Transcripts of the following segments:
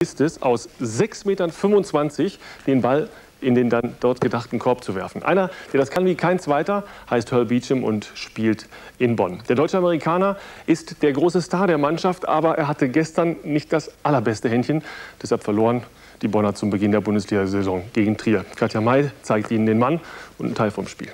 ist es, aus 6,25 Metern den Ball in den dann dort gedachten Korb zu werfen. Einer, der das kann wie kein zweiter, heißt Earl Beecham und spielt in Bonn. Der deutsche Amerikaner ist der große Star der Mannschaft, aber er hatte gestern nicht das allerbeste Händchen. Deshalb verloren die Bonner zum Beginn der Bundesliga-Saison gegen Trier. Katja May zeigt Ihnen den Mann und einen Teil vom Spiel.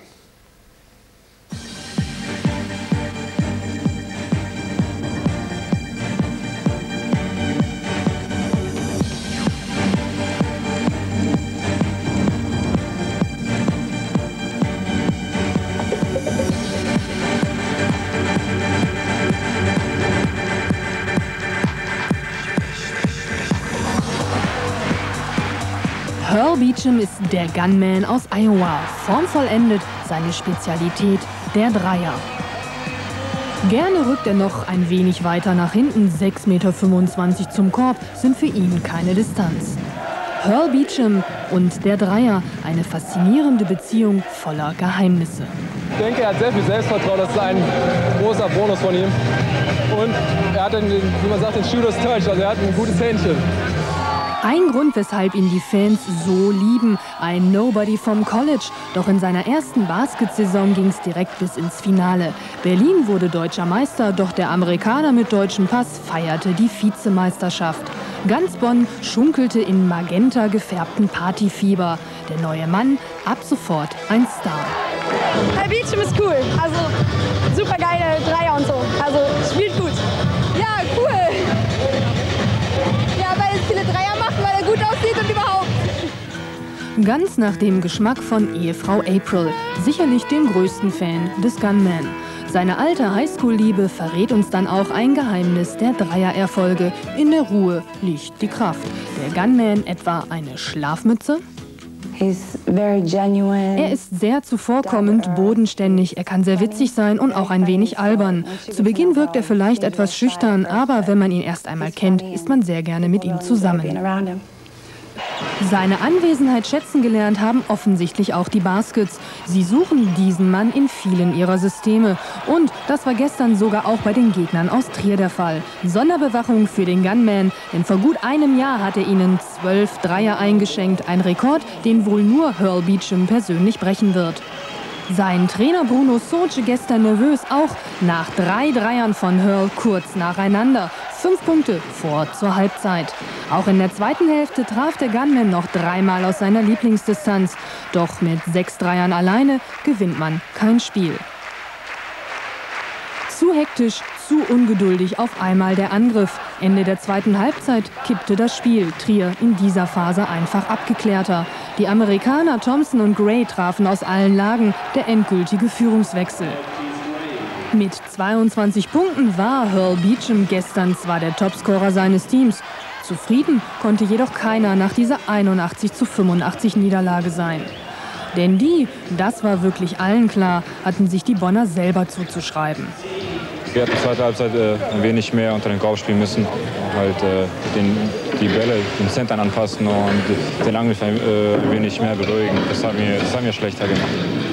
Beecham ist der Gunman aus Iowa. Formvollendet seine Spezialität, der Dreier. Gerne rückt er noch ein wenig weiter nach hinten. 6,25 Meter zum Korb sind für ihn keine Distanz. Earl Beecham und der Dreier, eine faszinierende Beziehung voller Geheimnisse. Ich denke, er hat sehr viel Selbstvertrauen. Das ist ein großer Bonus von ihm. Und er hat, den, wie man sagt, den Shooter's Touch. Also er hat ein gutes Händchen. Ein Grund, weshalb ihn die Fans so lieben, ein Nobody vom College. Doch in seiner ersten Basketsaison ging es direkt bis ins Finale. Berlin wurde deutscher Meister, doch der Amerikaner mit deutschem Pass feierte die Vizemeisterschaft. Ganz Bonn schunkelte in magenta gefärbten Partyfieber. Der neue Mann ab sofort ein Star. Herr Beecham ist cool, also super geile Dreier und so, Ganz nach dem Geschmack von Ehefrau April, sicherlich dem größten Fan des Gunman. Seine alte Highschool-Liebe verrät uns dann auch ein Geheimnis der Dreiererfolge. In der Ruhe liegt die Kraft. Der Gunman etwa eine Schlafmütze? Er ist sehr zuvorkommend, bodenständig, er kann sehr witzig sein und auch ein wenig albern. Zu Beginn wirkt er vielleicht etwas schüchtern, aber wenn man ihn erst einmal kennt, ist man sehr gerne mit ihm zusammen. Seine Anwesenheit schätzen gelernt haben offensichtlich auch die Baskets. Sie suchen diesen Mann in vielen ihrer Systeme. Und das war gestern sogar auch bei den Gegnern aus Trier der Fall. Sonderbewachung für den Gunman, denn vor gut einem Jahr hat er ihnen zwölf Dreier eingeschenkt. Ein Rekord, den wohl nur Earl Beecham persönlich brechen wird. Sein Trainer Bruno Soce gestern nervös, auch nach drei Dreiern von Hurl kurz nacheinander. Fünf Punkte vor zur Halbzeit. Auch in der zweiten Hälfte traf der Gunman noch dreimal aus seiner Lieblingsdistanz. Doch mit sechs Dreiern alleine gewinnt man kein Spiel. Zu hektisch, zu ungeduldig auf einmal der Angriff. Ende der zweiten Halbzeit kippte das Spiel. Trier in dieser Phase einfach abgeklärter. Die Amerikaner Thompson und Gray trafen aus allen Lagen. Der endgültige Führungswechsel. Mit 22 Punkten war Earl Beecham gestern zwar der Topscorer seines Teams. Zufrieden konnte jedoch keiner nach dieser 81 zu 85 Niederlage sein. Denn die, das war wirklich allen klar, hatten sich die Bonner selber zuzuschreiben. Wir hatten zweite Halbzeit äh, ein wenig mehr unter den Korb spielen müssen, halt äh, den, die Bälle den Centern anpassen und den Angriff ein, äh, wenig mehr beruhigen. Das haben wir, das haben wir schlechter gemacht.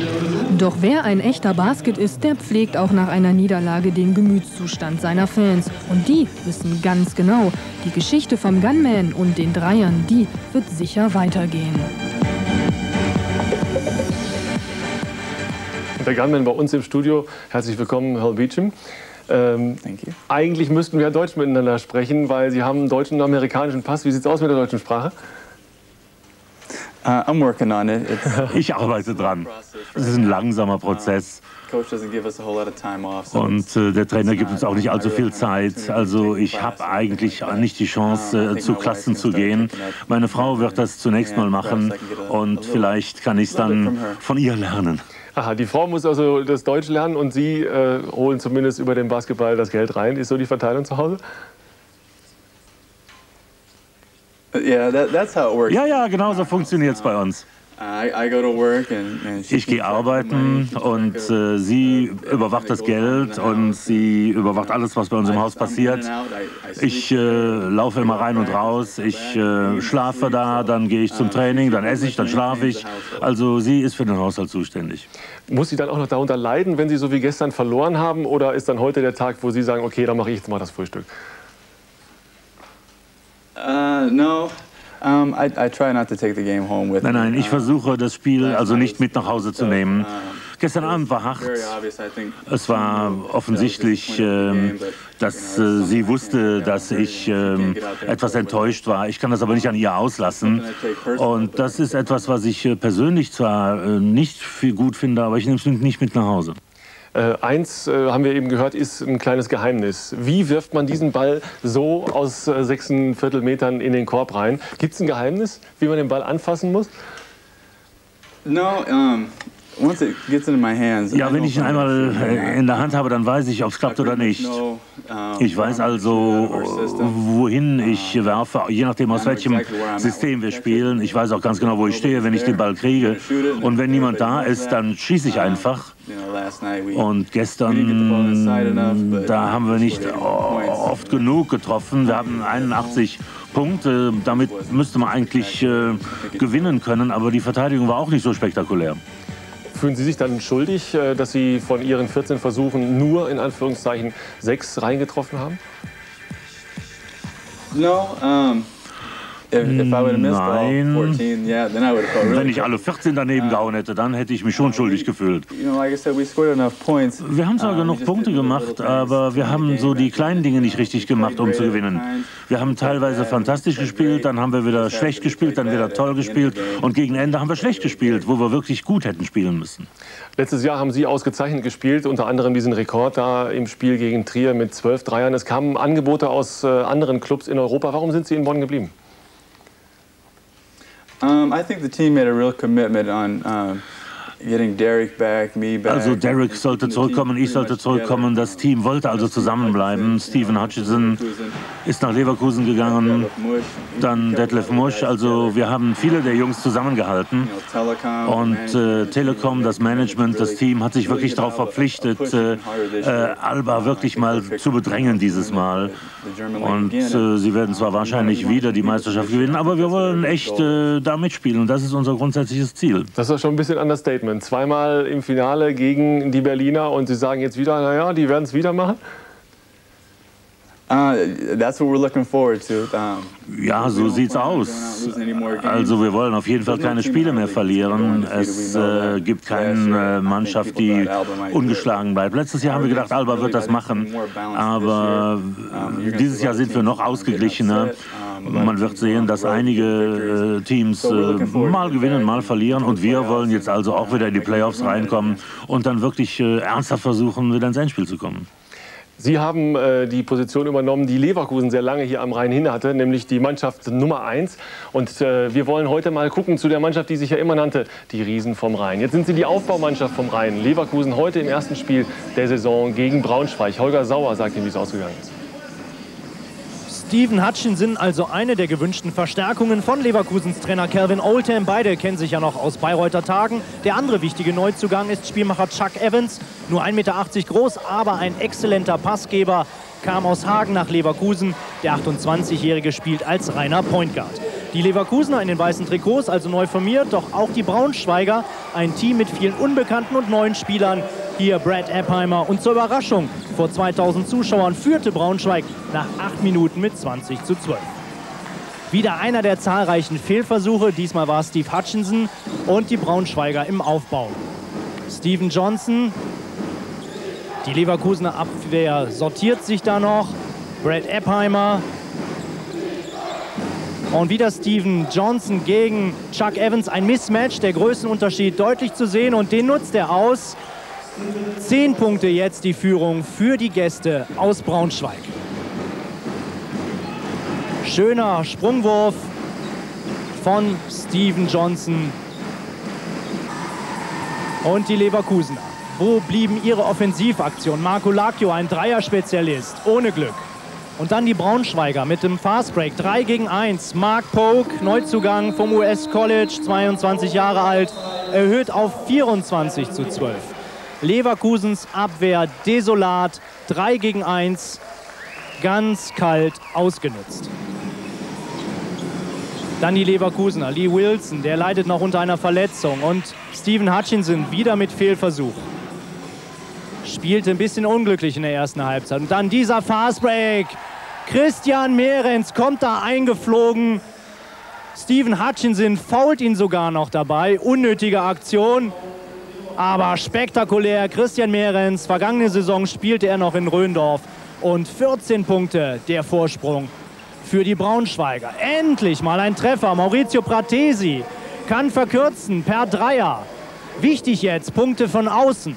Doch wer ein echter Basket ist, der pflegt auch nach einer Niederlage den Gemütszustand seiner Fans. Und die wissen ganz genau, die Geschichte vom Gunman und den Dreiern, die wird sicher weitergehen. Der Gunman bei uns im Studio. Herzlich willkommen, Earl Beecham. Ähm, eigentlich müssten wir Deutsch miteinander sprechen, weil Sie haben einen deutschen und amerikanischen Pass. Wie sieht es aus mit der deutschen Sprache? Uh, I'm working on it. Ich arbeite dran. Es ist ein langsamer Prozess. Und äh, der Trainer gibt uns auch nicht allzu viel Zeit. Also ich habe eigentlich nicht die Chance, äh, zu Klassen zu gehen. Meine Frau wird das zunächst mal machen und vielleicht kann ich es dann von ihr lernen. Aha, die Frau muss also das Deutsch lernen und Sie äh, holen zumindest über den Basketball das Geld rein. Ist so die Verteilung zu Hause? Yeah, that, that's how it works. Ja, ja, genau so funktioniert es bei uns. I, I go to work and, and she Ich gehe arbeiten und äh, sie uh, überwacht das everything that Geld und sie überwacht alles, was bei uns im Haus passiert. Ich äh, laufe immer rein und raus, ich äh, schlafe da, dann gehe ich zum Training, dann esse ich, dann schlafe ich. Also sie ist für den Haushalt zuständig. Muss sie dann auch noch darunter leiden, wenn Sie so wie gestern verloren haben? Oder ist dann heute der Tag, wo Sie sagen, okay, dann mache ich jetzt mal das Frühstück? Uh, no. Um, I, I try not to take the game home with Nein, nein, ich Uh, versuche das Spiel also nicht mit nach Hause zu nehmen. Gestern Abend war hart. Es war offensichtlich, ähm, dass äh, sie wusste, dass ich ähm, etwas enttäuscht war. Ich kann das aber nicht an ihr auslassen. Und das ist etwas, was ich äh, persönlich zwar äh, nicht viel gut finde, aber ich nehme es nicht mit nach Hause. Äh, eins äh, haben wir eben gehört, ist ein kleines Geheimnis. Wie wirft man diesen Ball so aus äh, sechseinviertel Metern in den Korb rein? Gibt es ein Geheimnis, wie man den Ball anfassen muss? No, um, once it gets into my hands. Ja, wenn ich ihn einmal äh, in der Hand habe, dann weiß ich, ob es klappt oder nicht. know, um, Ich weiß also, wohin ich werfe, je nachdem aus welchem System wir spielen. Ich weiß auch ganz genau, wo ich stehe, wenn ich den Ball kriege. Und wenn niemand da ist, dann schieße ich einfach. You know, last night we Und gestern, da haben wir nicht oft genug getroffen. Wir haben 81 Punkte. Damit müsste man eigentlich äh, gewinnen können. Aber die Verteidigung war auch nicht so spektakulär. Fühlen Sie sich dann schuldig, äh, dass Sie von Ihren 14 Versuchen nur in Anführungszeichen sechs reingetroffen haben? No, um, if, if I would have missed all Nein. 14, yeah, then I would have felt really Wenn ich alle 14 daneben gehauen hätte, dann hätte ich mich schon schuldig gefühlt. You know, like I said, we scored enough points. Wir haben zwar genug Punkte gemacht, things aber wir haben so die kleinen Dinge nicht richtig gemacht, um zu gewinnen. Wir haben teilweise fantastisch gespielt, dann haben wir wieder schlecht gespielt, dann wieder toll gespielt und gegen Ende haben wir schlecht gespielt, wo wir wirklich gut hätten spielen müssen. Letztes Jahr haben Sie ausgezeichnet gespielt, unter anderem diesen Rekord da im Spiel gegen Trier mit zwölf Dreiern. Es kamen Angebote aus äh, anderen Clubs in Europa. Warum sind Sie in Bonn geblieben? Um, I think the team made a real commitment on um, getting Derek back, me back. Also Derek sollte zurückkommen, ich sollte zurückkommen. Das Team wollte also zusammenbleiben. Stephen Hutchinson ist nach Leverkusen gegangen, dann Detlef Musch. Also wir haben viele der Jungs zusammengehalten. Und äh, Telekom, das Management, das Team hat sich wirklich darauf verpflichtet, äh, äh, Alba wirklich mal zu bedrängen dieses Mal. Und äh, sie werden zwar wahrscheinlich wieder die Meisterschaft gewinnen, aber wir wollen echt äh, da mitspielen und das ist unser grundsätzliches Ziel. Das ist schon ein bisschen Understatement. Zweimal im Finale gegen die Berliner und Sie sagen jetzt wieder, naja, die werden es wieder machen? Uh, that's what we're looking forward to. Um, Ja, so sieht's aus. Also wir wollen auf jeden Fall keine Spiele mehr verlieren. Es äh, gibt keine äh, Mannschaft, die ungeschlagen bleibt. Letztes Jahr haben wir gedacht, Alba wird das machen, aber dieses Jahr sind wir noch ausgeglichener. Man wird sehen, dass einige äh, Teams äh, mal gewinnen, mal verlieren und wir wollen jetzt also auch wieder in die Playoffs reinkommen und dann wirklich äh, ernsthaft versuchen, wieder ins Endspiel zu kommen. Sie haben äh, die Position übernommen, die Leverkusen sehr lange hier am Rhein hin hatte, nämlich die Mannschaft Nummer 1. Und äh, wir wollen heute mal gucken zu der Mannschaft, die sich ja immer nannte, die Riesen vom Rhein. Jetzt sind sie die Aufbaumannschaft vom Rhein. Leverkusen heute im ersten Spiel der Saison gegen Braunschweig. Holger Sauer sagt Ihnen, wie es ausgegangen ist. Steven Hutchinson, also eine der gewünschten Verstärkungen von Leverkusens Trainer Calvin Oldham. Beide kennen sich ja noch aus Bayreuther Tagen. Der andere wichtige Neuzugang ist Spielmacher Chuck Evans. Nur 1,80 Meter groß, aber ein exzellenter Passgeber. Kam aus Hagen nach Leverkusen. Der 28-Jährige spielt als reiner Point Guard. Die Leverkusener in den weißen Trikots, also neu formiert, doch auch die Braunschweiger. Ein Team mit vielen unbekannten und neuen Spielern. Hier Brad Eppheimer. Und zur Überraschung, vor 2000 Zuschauern führte Braunschweig nach 8 Minuten mit 20 zu 12. Wieder einer der zahlreichen Fehlversuche. Diesmal war Steve Hutchinson und die Braunschweiger im Aufbau. Steven Johnson. Die Leverkusener Abwehr sortiert sich da noch. Brad Eppheimer. Und wieder Steven Johnson gegen Chuck Evans. Ein Mismatch, der Größenunterschied deutlich zu sehen und den nutzt er aus. Zehn Punkte jetzt die Führung für die Gäste aus Braunschweig. Schöner Sprungwurf von Steven Johnson. Und die Leverkusener. Wo blieben ihre Offensivaktionen? Marco Lacchio, ein Dreierspezialist, ohne Glück. Und dann die Braunschweiger mit dem Fastbreak. 3 gegen 1. Mark Polk, Neuzugang vom US College, 22 Jahre alt, erhöht auf 24 zu 12. Leverkusens Abwehr desolat. 3 gegen 1. Ganz kalt ausgenutzt. Dann die Leverkusener. Lee Wilson, der leidet noch unter einer Verletzung. Und Steven Hutchinson wieder mit Fehlversuch. Spielte ein bisschen unglücklich in der ersten Halbzeit. Und dann dieser Fastbreak. Christian Mehrens kommt da eingeflogen. Steven Hutchinson fault ihn sogar noch dabei. Unnötige Aktion, aber spektakulär. Christian Mehrens, vergangene Saison spielte er noch in Röndorf. Und 14 Punkte der Vorsprung für die Braunschweiger. Endlich mal ein Treffer. Maurizio Pratesi kann verkürzen per Dreier. Wichtig jetzt, Punkte von außen.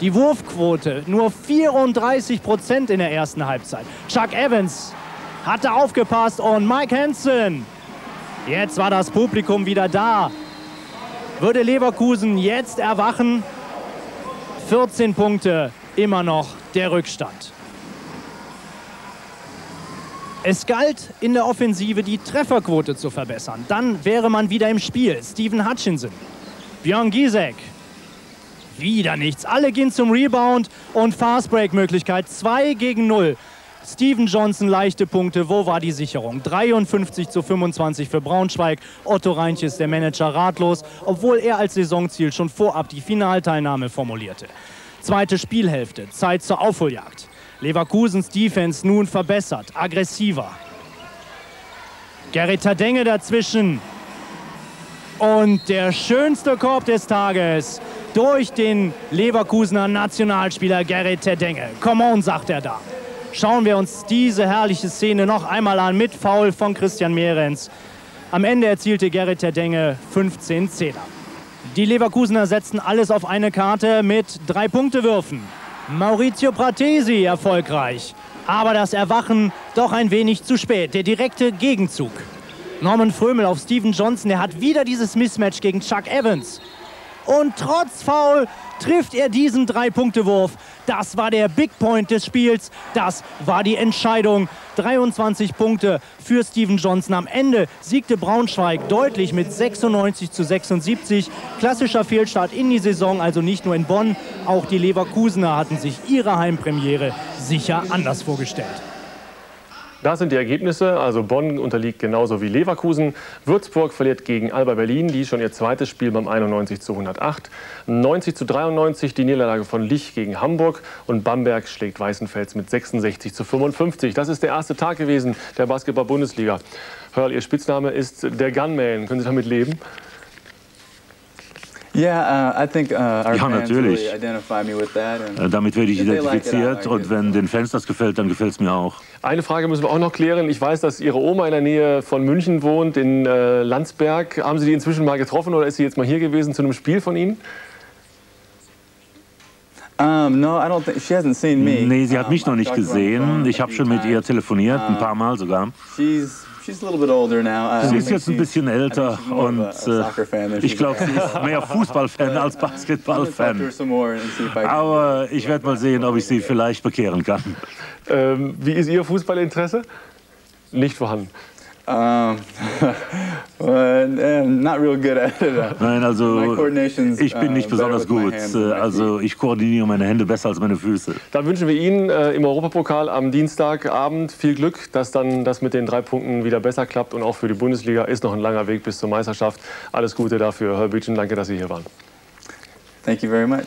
Die Wurfquote nur 34 Prozent in der ersten Halbzeit. Chuck Evans hatte aufgepasst und Mike Hansen. Jetzt war das Publikum wieder da. Würde Leverkusen jetzt erwachen? 14 Punkte, immer noch der Rückstand. Es galt in der Offensive die Trefferquote zu verbessern. Dann wäre man wieder im Spiel. Steven Hutchinson, Björn Giesek, wieder nichts. Alle gehen zum Rebound und Fastbreak-Möglichkeit 2 gegen 0. Steven Johnson leichte Punkte. Wo war die Sicherung? 53 zu 25 für Braunschweig. Otto Reinches, der Manager, ratlos, obwohl er als Saisonziel schon vorab die Finalteilnahme formulierte. Zweite Spielhälfte, Zeit zur Aufholjagd. Leverkusens Defense nun verbessert, aggressiver. Gerrit Tadenge dazwischen. Und der schönste Korb des Tages durch den Leverkusener Nationalspieler Gerrit Tedenge. Come on, sagt er da. Schauen wir uns diese herrliche Szene noch einmal an mit Foul von Christian Mehrens. Am Ende erzielte Gerrit Tedenge 15 Zähler. Die Leverkusener setzen alles auf eine Karte mit drei Punktewürfen. Maurizio Pratesi erfolgreich. Aber das Erwachen doch ein wenig zu spät. Der direkte Gegenzug. Norman Frömel auf Steven Johnson. Er hat wieder dieses Mismatch gegen Chuck Evans. Und trotz Foul trifft er diesen Drei-Punkte-Wurf. Das war der Big Point des Spiels. Das war die Entscheidung. 23 Punkte für Steven Johnson. Am Ende siegte Braunschweig deutlich mit 96 zu 76. Klassischer Fehlstart in die Saison, also nicht nur in Bonn. Auch die Leverkusener hatten sich ihre Heimpremiere sicher anders vorgestellt. Da sind die Ergebnisse. Also Bonn unterliegt genauso wie Leverkusen. Würzburg verliert gegen Alba Berlin, die schon ihr zweites Spiel beim 91 zu 108. 90 zu 93 die Niederlage von Lich gegen Hamburg. Und Bamberg schlägt Weißenfels mit 66 zu 55. Das ist der erste Tag gewesen der Basketball-Bundesliga. Hörl, Ihr Spitzname ist der Gunman. Können Sie damit leben? Yeah, uh, I think, uh, our Ja, fans natürlich. really identify me with that. And Äh, Damit werde ich identifiziert und wenn den Fans das gefällt, dann gefällt es mir auch. Eine Frage müssen wir auch noch klären. Ich weiß, dass Ihre Oma in der Nähe von München wohnt, in äh, Landsberg. Haben Sie die inzwischen mal getroffen oder ist sie jetzt mal hier gewesen zu einem Spiel von Ihnen? Um, no, I don't think she hasn't seen me. Nee, sie hat Um, mich noch I've nicht gesehen. Ich a habe few schon mit ihr times. telefoniert, ein paar Mal sogar. She's she's a little bit older now. I- I Sie ist jetzt ein she's- bisschen I think älter she's more of und a- a soccer fan than äh, ich glaube, a- sie ist mehr Fußballfan als Basketballfan. some more and see if I can- Aber ich werde mal sehen, ob ich sie vielleicht bekehren kann. Ähm, wie ist Ihr Fußballinteresse? Nicht vorhanden. Um, eh, not real good at it. Uh, Nein, also ich bin uh, nicht better besonders gut. Äh, my Also ich koordiniere meine Hände besser als meine Füße. Dann wünschen wir Ihnen äh, im Europapokal am Dienstagabend viel Glück, dass dann das mit den drei Punkten wieder besser klappt. Und auch für die Bundesliga ist noch ein langer Weg bis zur Meisterschaft. Alles Gute dafür, Herr Bütchen. Danke, dass Sie hier waren. Thank you very much.